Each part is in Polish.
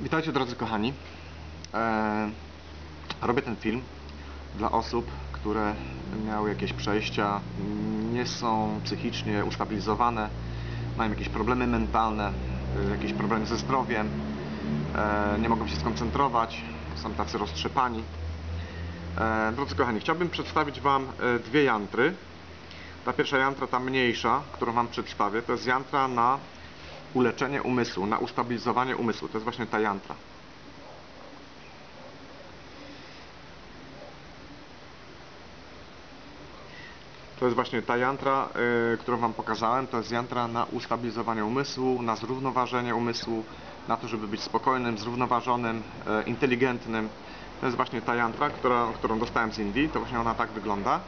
Witajcie drodzy kochani. E, robię ten film dla osób, które miały jakieś przejścia, nie są psychicznie ustabilizowane, mają jakieś problemy mentalne, e, jakieś problemy ze zdrowiem, e, nie mogą się skoncentrować, są tacy roztrzepani. Drodzy kochani, chciałbym przedstawić Wam dwie jantry. Ta pierwsza jantra, ta mniejsza, którą Wam przedstawię, to jest jantra na uleczenie umysłu, na ustabilizowanie umysłu. To jest właśnie ta jantra. To jest właśnie ta jantra, y, którą Wam pokazałem. To jest jantra na ustabilizowanie umysłu, na zrównoważenie umysłu, na to, żeby być spokojnym, zrównoważonym, y, inteligentnym. To jest właśnie ta jantra, która, którą dostałem z Indii. To właśnie ona tak wygląda.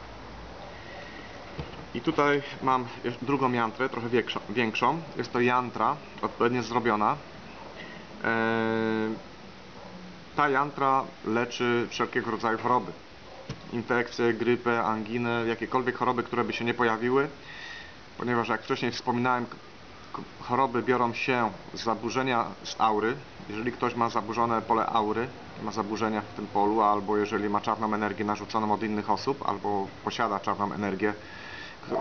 I tutaj mam drugą jantrę, trochę większą, większą. Jest to jantra, odpowiednio zrobiona. Eee, Ta jantra leczy wszelkiego rodzaju choroby. Infekcje, grypę, anginę, jakiekolwiek choroby, które by się nie pojawiły. Ponieważ jak wcześniej wspominałem, choroby biorą się z zaburzenia z aury. Jeżeli ktoś ma zaburzone pole aury, ma zaburzenia w tym polu, albo jeżeli ma czarną energię narzuconą od innych osób, albo posiada czarną energię,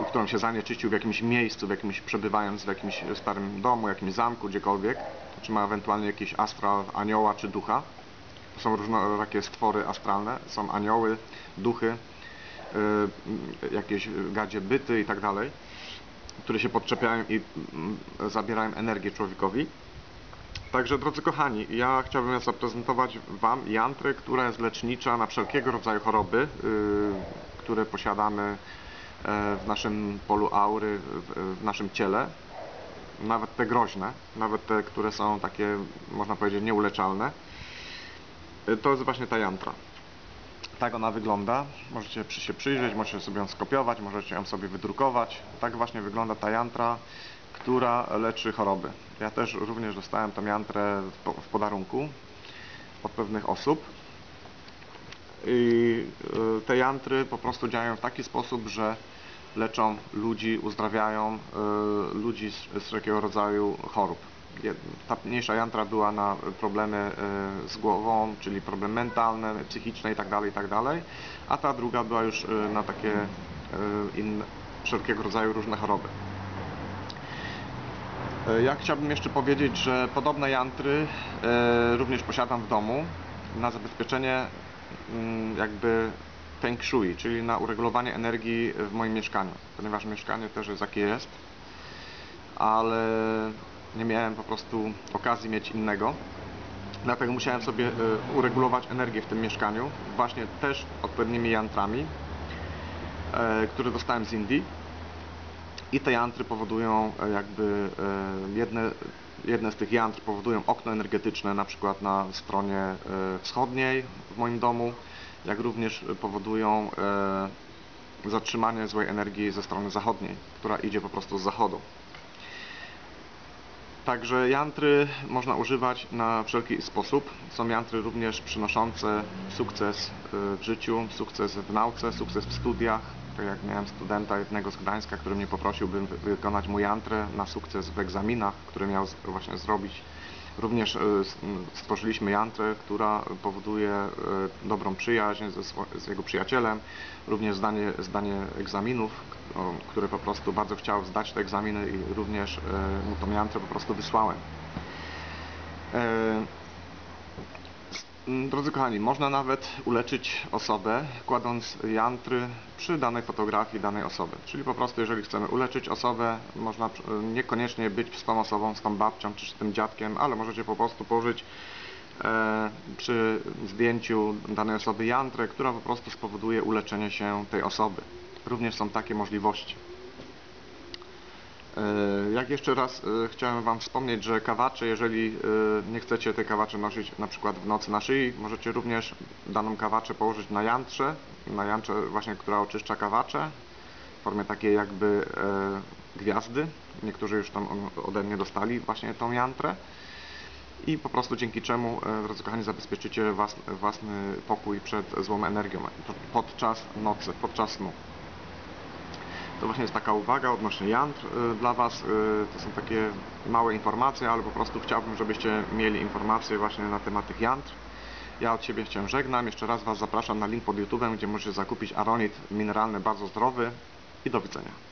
którą się zanieczyścił w jakimś miejscu, w jakimś przebywając w jakimś starym domu, jakimś zamku, gdziekolwiek, czy ma ewentualnie jakiś astral, anioła czy ducha. Są różnorakie stwory astralne, są anioły, duchy, y, jakieś gadzie byty i tak dalej, które się podczepiają i mm, zabierają energię człowiekowi. Także drodzy kochani, ja chciałbym zaprezentować Wam jantrę, która jest lecznicza na wszelkiego rodzaju choroby, y, które posiadamy w naszym polu aury, w, naszym ciele. Nawet te groźne, nawet te, które są takie, można powiedzieć, nieuleczalne. Y, To jest właśnie ta jantra. Tak ona wygląda. Możecie się przyjrzeć, możecie sobie ją skopiować, możecie ją sobie wydrukować. Tak właśnie wygląda ta jantra, która leczy choroby. Ja też również dostałem tą jantrę w podarunku od pewnych osób. I y, te jantry po prostu działają w taki sposób, że leczą ludzi, uzdrawiają y, ludzi z, wszelkiego rodzaju chorób. Ta mniejsza jantra była na problemy y, z głową, czyli problemy mentalne, psychiczne itd., itd., a ta druga była już na takie inne, wszelkiego rodzaju różne choroby. Ja chciałbym jeszcze powiedzieć, że podobne jantry również posiadam w domu na zabezpieczenie jakby feng shui, czyli na uregulowanie energii w moim mieszkaniu, ponieważ mieszkanie też jest jakie jest, ale nie miałem po prostu okazji mieć innego. Dlatego musiałem sobie e, uregulować energię w tym mieszkaniu właśnie też odpowiednimi jantrami, e, które dostałem z Indii. I te jantry powodują e, jakby jedne, jedne z tych jantr powodują okno energetyczne na przykład na stronie e, wschodniej w moim domu, jak również powodują e, zatrzymanie złej energii ze strony zachodniej, która idzie po prostu z zachodu. Także jantry można używać na wszelki sposób. Są jantry również przynoszące sukces y, w życiu, sukces w nauce, sukces w studiach. Tak jak miałem studenta jednego z Gdańska, który mnie poprosił, bym wy- wykonać mu jantrę na sukces w egzaminach, który miał właśnie zrobić. Również m, stworzyliśmy jantrę, która powoduje y, dobrą przyjaźń ze, z jego przyjacielem, również zdanie, zdanie egzaminów, o, które po prostu bardzo chciał zdać te egzaminy i również e, mu tą jantrę po prostu wysłałem. E, s- m, Drodzy kochani, można nawet uleczyć osobę kładąc jantry przy danej fotografii danej osoby. Czyli po prostu jeżeli chcemy uleczyć osobę, można przy- niekoniecznie być z tą osobą, z tą babcią czy z tym dziadkiem, ale możecie po prostu położyć e, przy zdjęciu danej osoby jantrę, która po prostu spowoduje uleczenie się tej osoby. Również są takie możliwości. E, Jak jeszcze raz e, chciałem Wam wspomnieć, że kawacze, jeżeli e, nie chcecie tej kawacze nosić na przykład w nocy na szyi, możecie również daną kawaczę położyć na jantrze, na jantrze właśnie, która oczyszcza kawacze w formie takiej jakby gwiazdy. Niektórzy już tam ode mnie dostali właśnie tą jantrę i po prostu dzięki czemu, drodzy kochani, zabezpieczycie własny, własny pokój przed złą energią podczas nocy, podczas snu. To właśnie jest taka uwaga odnośnie jantr y, dla Was. Y, To są takie małe informacje, ale po prostu chciałbym, żebyście mieli informacje właśnie na temat tych jantr. Ja od siebie się żegnam. Jeszcze raz Was zapraszam na link pod YouTube'em, gdzie możecie zakupić aronit mineralny bardzo zdrowy i do widzenia.